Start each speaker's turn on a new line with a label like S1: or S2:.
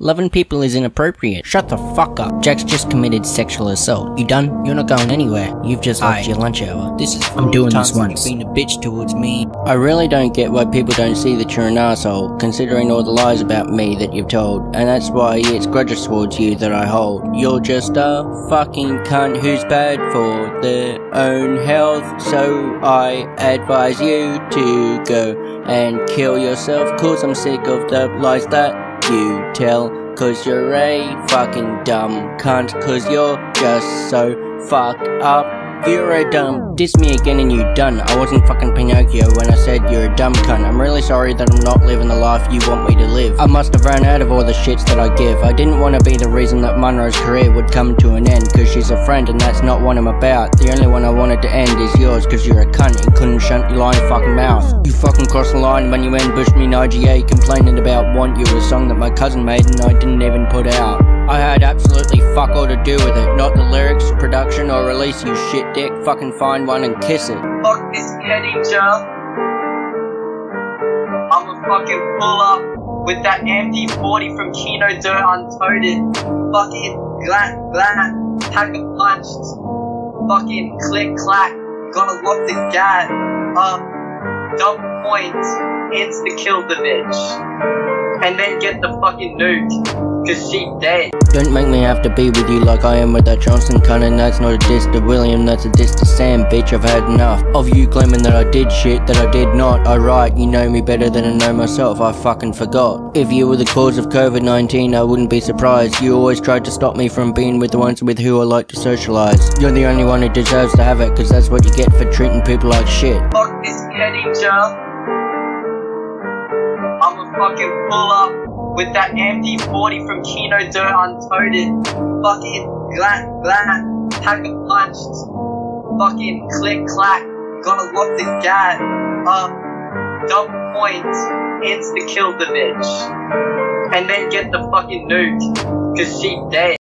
S1: Loving people is inappropriate. Shut the fuck up. Jack's just committed sexual assault. You done? You're not going anywhere. You've just left your lunch hour.
S2: This is
S1: I'm doing this once.
S2: You've been a bitch towards me.
S1: I really don't get why people don't see that you're an asshole, considering all the lies about me that you've told, and that's why it's grudges towards you that I hold. You're just a fucking cunt who's bad for their own health, so I advise you to go and kill yourself, cause I'm sick of the lies that you tell. Cause you're a fucking dumb cunt, cause you're just so fucked up. You're a dumb. Diss me again and you done. I wasn't fucking Pinocchio when I said you're a dumb cunt. I'm really sorry that I'm not living the life you want me to live. I must have run out of all the shits that I give. I didn't want to be the reason that Monroe's career would come to an end. Cause she's a friend and that's not what I'm about. The only one I wanted to end is yours cause you're a cunt and couldn't shut your lying fucking mouth. You fucking crossed the line when you ambushed me in IGA complaining about Want You, a song that my cousin made and I didn't even put out. I had absolutely fuck all to do with it. Not the lyrics, production, or release, you shit dick. Fucking find one and kiss it.
S3: Fuck this Kenny Joe. I'ma fucking pull up with that MP40 from Kino der Toten. Fucking glat glat, pack a punched. Fucking click clack, gotta lock the gat up. Double points, insta kill the bitch. And then get the fucking nuke, cause she dead.
S1: Don't make me have to be with you like I am with that Johnson cunt and that's not a diss to William, that's a diss to Sam, bitch, I've had enough of you claiming that I did shit that I did not. I write, you know me better than I know myself, I fucking forgot. If you were the cause of COVID-19, I wouldn't be surprised. You always tried to stop me from being with the ones with who I like to socialize. You're the only one who deserves to have it, cause that's what you get for treating people like shit.
S3: Fuck this Kenny Joe. I'ma fucking pull up with that MP40 from Kino der Toten. Fucking glat glat, pack a punched. Fucking click clack, gotta lock the gat up. Um, Double points, insta kill the bitch. And then get the fucking nuke, cause she dead.